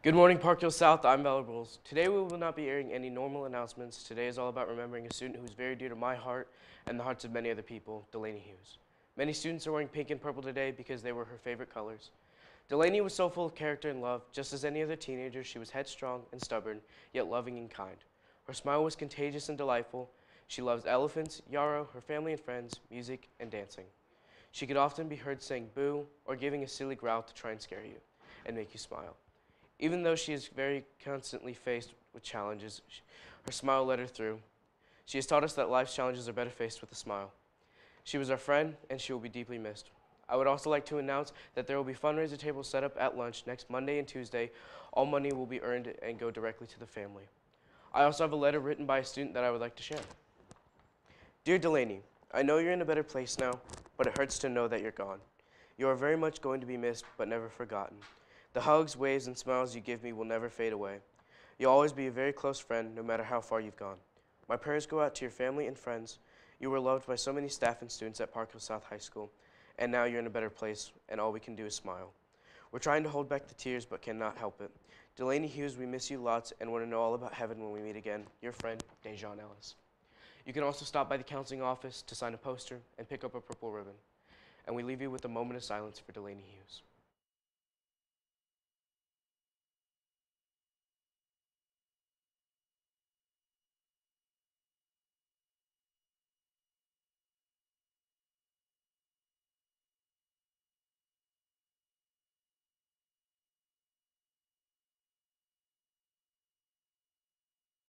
Good morning, Park Hill South. I'm Valor. Today we will not be airing any normal announcements. Today is all about remembering a student who is very dear to my heart and the hearts of many other people, Delaney Hughes. Many students are wearing pink and purple today because they were her favorite colors. Delaney was so full of character and love. Just as any other teenager, she was headstrong and stubborn, yet loving and kind. Her smile was contagious and delightful. She loves elephants, Yarrow, her family and friends, music, and dancing. She could often be heard saying boo or giving a silly growl to try and scare you and make you smile. Even though she is very constantly faced with challenges, sh- her smile led her through. She has taught us that life's challenges are better faced with a smile. She was our friend, and she will be deeply missed. I would also like to announce that there will be fundraiser tables set up at lunch next Monday and Tuesday. All money will be earned and go directly to the family. I also have a letter written by a student that I would like to share. Dear Delaney, I know you're in a better place now, but it hurts to know that you're gone. You are very much going to be missed, but never forgotten. The hugs, waves, and smiles you give me will never fade away. You'll always be a very close friend, no matter how far you've gone. My prayers go out to your family and friends. You were loved by so many staff and students at Park Hill South High School, and now you're in a better place, and all we can do is smile. We're trying to hold back the tears, but cannot help it. Delaney Hughes, we miss you lots and want to know all about heaven when we meet again. Your friend, Dejan Ellis. You can also stop by the counseling office to sign a poster and pick up a purple ribbon. And we leave you with a moment of silence for Delaney Hughes.